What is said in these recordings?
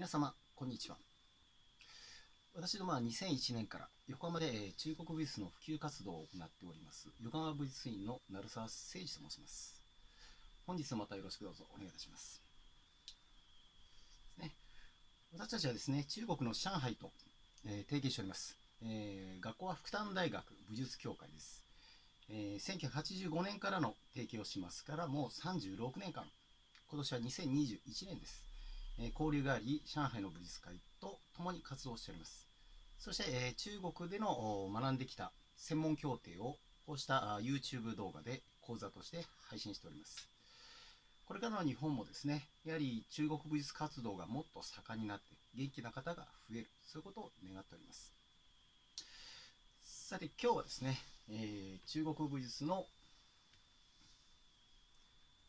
皆様、こんにちは。私どもは2001年から横浜で中国美術の普及活動を行っております、横浜美術院の鳴沢誠二と申します。本日もまたよろしくどうぞお願いいたします。ね、私たちはですね、中国の上海と、えー、提携しております。えー、学校は福旦大学武術協会です。えー、1985年からの提携をしますから、もう36年間、今年は2021年です。交流があり、上海の武術会と共に活動しております。そして、え中国での学んできた専門協定をこうした YouTube 動画で講座として配信しております。これからの日本もですね、やはり中国武術活動がもっと盛んになって元気な方が増える、そういうことを願っております。さて今日はですね、えー、中国武術の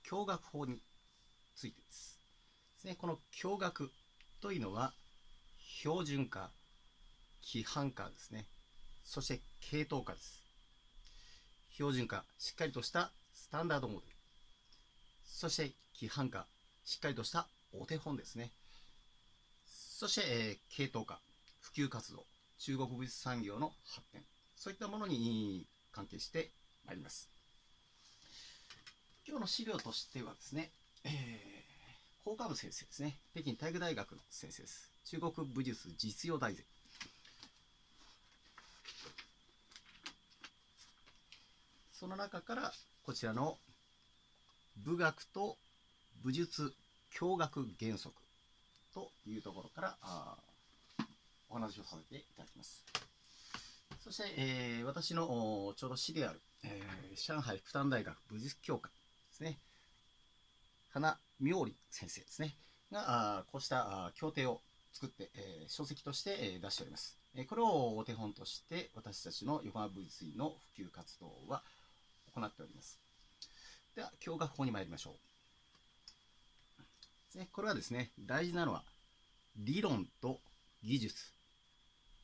教学法についてです。ですね、この共学というのは、標準化、規範化ですね。そして系統化です。標準化、しっかりとしたスタンダードモデル。そして規範化、しっかりとしたお手本ですね。そして、えー、系統化、普及活動、中国美術産業の発展、そういったものに関係してまいります。今日の資料としてはですね、えー法科部先生ですね。北京体育大学の先生です。中国武術実用大全。その中からこちらの武学と武術教学原則というところからあお話をさせていただきます。そして、えー、私のちょうど師である、えー、上海福旦大学武術協会ですね。花妙理先生ですね、が、こうした協定を作って、え書籍として出しております。これをお手本として、私たちの横浜武術院の普及活動は行っております。では、教学法に参りましょう。これはですね、大事なのは、理論と技術。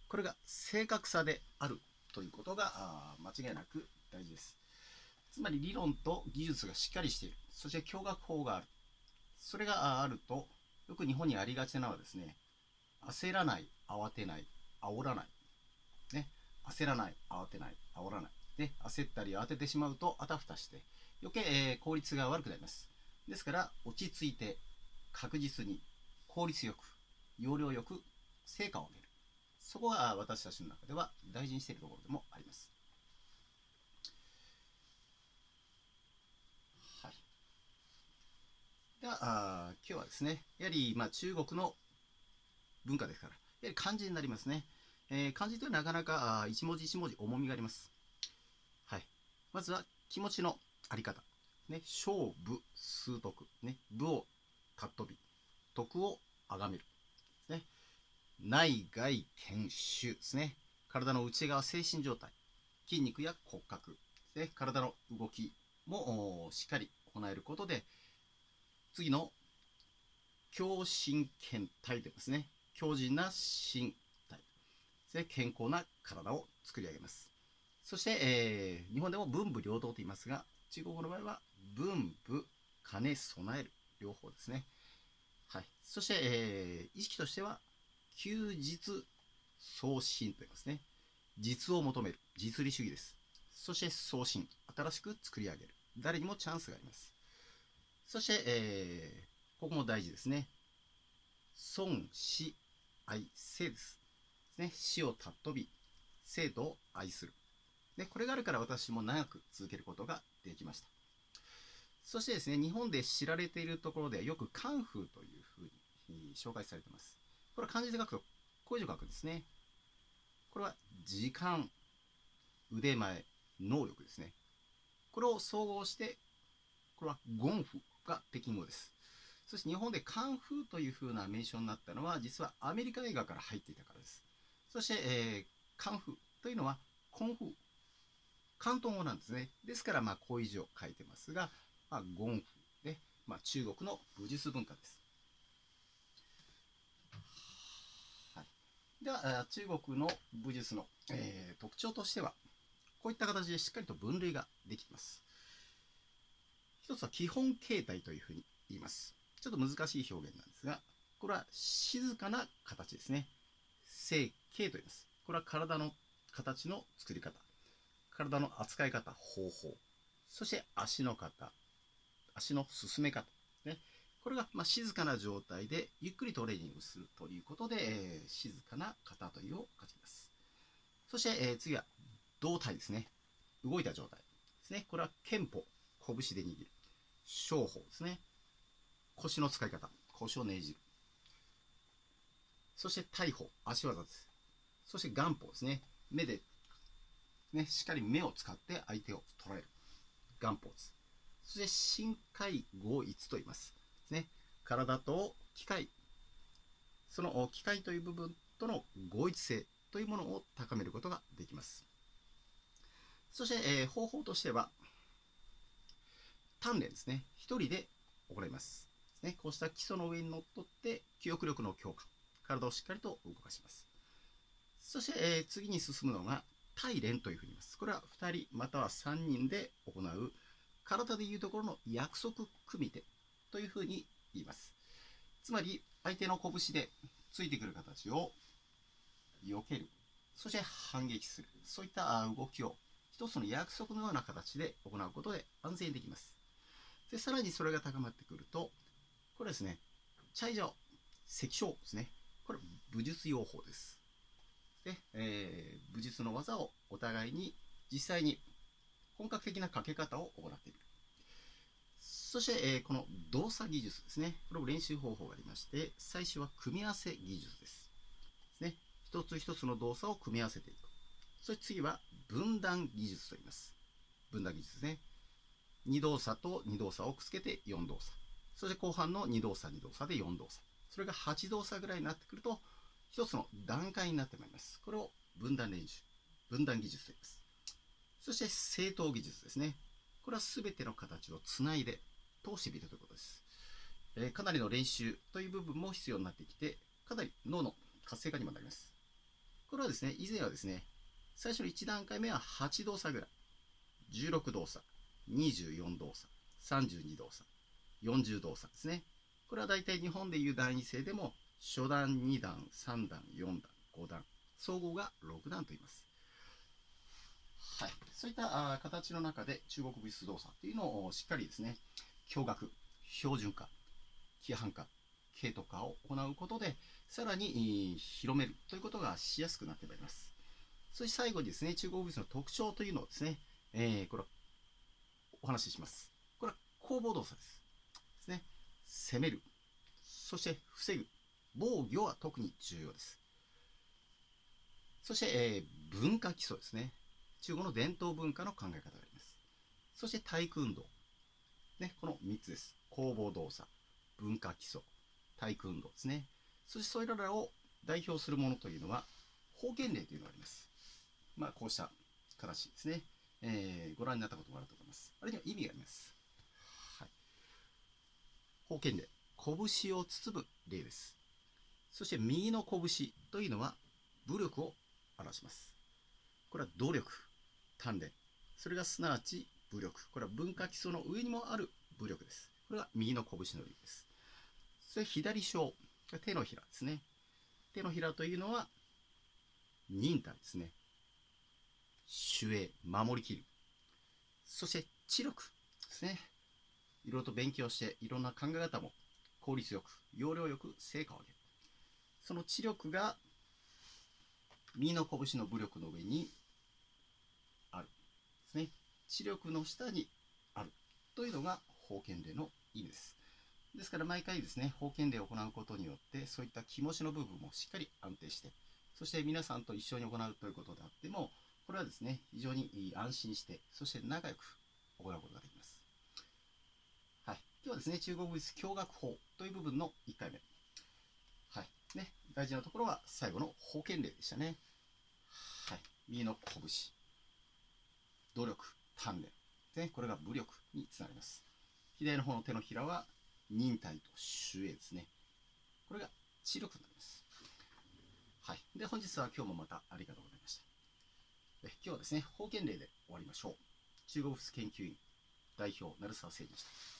これが正確さであるということが間違いなく大事です。つまり理論と技術がしっかりしている。そして教学法がある。それがあると、よく日本にありがちなのはですね、焦らない、慌てない、煽らない。ね、焦らない、慌てない、煽らない。で、焦ったり慌ててしまうと、あたふたして、余計、えー、効率が悪くなります。ですから、落ち着いて、確実に、効率よく、要領よく、成果を上げる。そこが私たちの中では大事にしているところでもあります。が、あ今日はですね、やはり、ま、中国の文化ですから、やはり漢字になりますね。えー、漢字というのはなかなかあ一文字一文字重みがあります。はい。まずは気持ちのあり方。ね、勝負、数徳。ね、武を尊び、徳を崇める。ね。内外研修ですね。体の内側精神状態。筋肉や骨格。ね、体の動きもしっかり行えることで、次の強心健体でですね、強靭な身体、で健康な体を作り上げます。そして、えー、日本でも文武両道と言いますが、中国語の場合は文武、金、備える、両方ですね。はい。そして、えー、意識としては、休日送信と言いますね。実を求める、実利主義です。そして送信、新しく作り上げる。誰にもチャンスがあります。そして、えー、ここも大事ですね。尊、死、愛、生です。ね、死を尊び、生徒を愛する。ね、これがあるから私も長く続けることができました。そしてですね、日本で知られているところではよくカンフーというふうに紹介されています。これは漢字で書くと、こういう字を書くんですね。これは時間、腕前、能力ですね。これを総合して、これはゴンフが北京語です。そして日本でカンフーという風な名称になったのは、実はアメリカ映画から入っていたからです。そして、えー、カンフーというのは、コンフー。広東語なんですね。ですから、まあ、こういう字を書いてますが、まあ、ゴンフーで、まあ、中国の武術文化です。では、中国の武術の、えー、特徴としては、こういった形でしっかりと分類ができています。一つは基本形態というふうに言います。ちょっと難しい表現なんですが、これは静かな形ですね。成形と言います。これは体の形の作り方。体の扱い方、方法。そして足の方。足の進め方。ね。これが、ま静かな状態でゆっくりトレーニングするということで、えー、静かな型というを書きます。そして、えー、次は胴体ですね。動いた状態ですね。これは憲法。拳で握る。小法ですね。腰の使い方。腰をねじる。そして大砲。足技です。そして元法ですね。目で、ね、しっかり目を使って相手を捉える。元法です。そして深海合一と言います。ね。体と機械。その機械という部分との合一性というものを高めることができます。そして、えー、方法としては、鍛錬ですね。一人で行います。ね、こうした基礎の上にのっとって記憶力の強化。体をしっかりと動かします。そして、えー、次に進むのが、対連というふうに言います。これは2人または3人で行う、体でいうところの約束組手というふうに言います。つまり、相手の拳でついてくる形を避ける。そして反撃する。そういった動きを一つの約束のような形で行うことで安全にできます。で、さらにそれが高まってくると、これですね、チャイジャオ、関所ですね。これ、武術用法です。で、えー、武術の技をお互いに実際に本格的なかけ方を行っている。そして、えー、この動作技術ですね。これも練習方法がありまして、最初は組み合わせ技術です。ですね。一つ一つの動作を組み合わせていく。そして次は分断技術と言います。分断技術ですね。2動作と2動作をくっつけて4動作。そして後半の2動作、2動作で4動作。それが8動作ぐらいになってくると、一つの段階になってまいります。これを分断練習、分断技術と言います。そして正当技術ですね。これは全ての形をつないで通してみるということです。え、かなりの練習という部分も必要になってきて、かなり脳の活性化にもなります。これはですね、以前はですね、最初の1段階目は8動作ぐらい。16動作、24動作、32動作、40動作ですね。これは大体日本でいう段位制でも、初段、2段、3段、4段、5段、総合が6段と言います。はい。そういった形の中で中国物質動作っていうのをしっかりですね、驚愕、標準化、規範化、系統化を行うことで、さらに広めるということがしやすくなってまいります。そして最後にですね、中国物質の特徴というのをですね、えー、これお話しします。これは攻防動作です。ですね。攻める。そして防ぐ。防御は特に重要です。そして、えー、文化基礎ですね。中国の伝統文化の考え方があります。そして体育運動。ね、この3つです。攻防動作、文化基礎、体育運動ですね。そしてそれらを代表するものというのは、法権令というのがあります。まあ、こうした形ですね。えー、ご覧になったこともあると思います。あれには意味があります。はい。法権令。拳を包む例です。そして右の拳というのは武力を表します。これは努力、鍛錬。それがすなわち武力。これは文化基礎の上にもある武力です。これが右の拳の意味です。それ左小。手のひらですね。手のひらというのは忍耐ですね。守衛、守りきる。そして知力ですね。いろいろと勉強して、いろんな考え方も効率よく、要領よく成果を上げる。その知力が、右の拳の武力の上にある。ですね。知力の下にある。というのが、法権令の意味です。ですから毎回ですね、法権令を行うことによって、そういった気持ちの部分もしっかり安定して、そして皆さんと一緒に行うということであっても、これはですね、非常に安心して、そして仲良く行うことができます。はい。今日はですね、中国物教学法という部分の1回目。はい。ね、大事なところは最後の法権例でしたね。はい。右の拳。努力、鍛錬。ね、これが武力につながります。左の方の手のひらは忍耐と守衛ですね。これが知力になります。はい。で、本日は今日もまたありがとうございました。今日はですね、法権例で終わりましょう。中国仏研究員代表、成沢誠でした。